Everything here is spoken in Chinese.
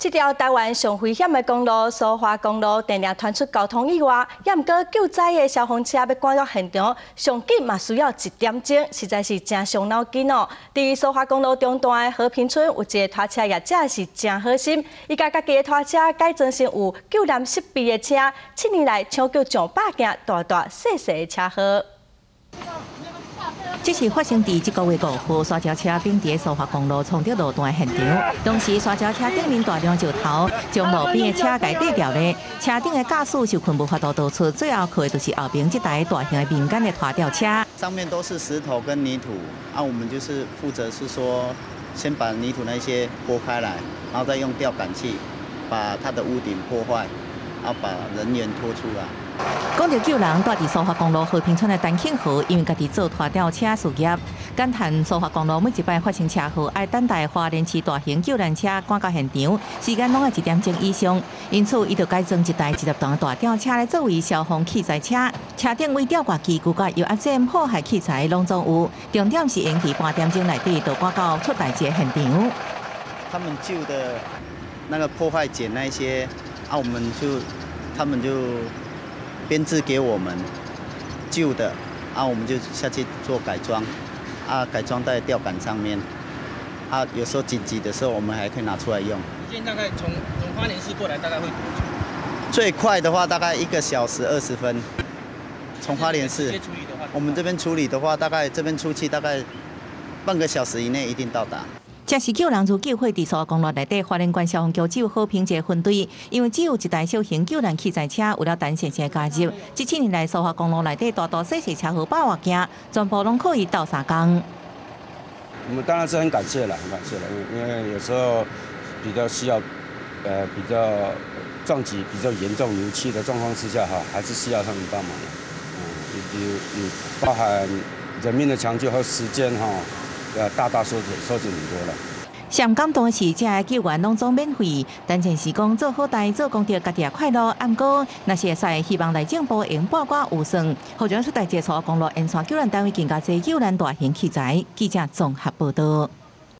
这条台湾上危险的公路——苏花公路，电力传出交通意外，也毋过救灾的消防车要赶到现场，上紧嘛需要一点钟，实在是真伤脑筋哦。伫苏花公路中段的和平村，有一个拖车业者是真好心，伊家家己的拖车改装成有救难设备的车，七年来抢救上百件大大小小的车祸。这是发生在这个月五号，沙胶车并伫苏花公路。冲到路。段现场。当时沙胶车顶面大量石头，将路。边的车给跌掉了。车顶的驾驶就困无法度逃出，最后靠的就是后边这台大型的民间的拖吊车。上面都是石头跟泥土，啊，我们就是负责是说，先把泥土那些拨开来，然后再用吊杆器把它的屋顶破坏，然后把人员拖出来。讲到救人，住伫苏花公路和平村的陈庆河，因为家己做拖吊车事业，感叹苏花公路每一摆发生车祸，爱等待花莲市大型救援车赶到现场，时间拢要一点钟以上。因此，伊就改装一台二十吨大吊车来作为消防器材车，车顶为吊挂机，骨架有压线破坏器材拢总有。重点是用伫半点钟内底就赶到出代志现场。他们旧的那个破坏件那些，啊，我们就他们就。编制给我们旧的，啊，我们就下去做改装，啊，改装在吊杆上面，啊，有时候紧急的时候，我们还可以拿出来用。现在大概从从花莲市过来大概会多久？最快的话大概一个小时二十分。从花莲市，我们这边处理的话，大概这边出去大概半个小时以内一定到达。这是救人如救火，伫苏公路内底，花莲关消防局只有好评一个分队，因为只有一台小型救援器材车，为了单线性加入，这七年来苏花公路内底大大小小车祸百外件，全部拢可以倒三工。我们当然是很感谢了，很感谢了，因为因为有时候比较需要，呃，比较撞击比较严重油漆的状况之下，哈，还是需要他们帮忙的。嗯，有有有包含人命的抢救和时间，哈。呃，大大缩减缩减很多了。上感动的是，这些救援拢总免费，但前是讲做好代做功德，家己也快乐。暗过那些赛希望来政府用八卦有声，或者出台接触公路沿线救援单位更加济救援大型器材。记者综合报道。